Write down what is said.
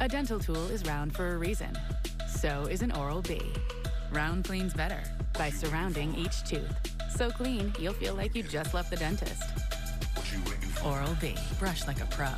A dental tool is round for a reason. So is an Oral-B. Round cleans better by surrounding each tooth. So clean, you'll feel like you just left the dentist. Oral-B. Brush like a pro.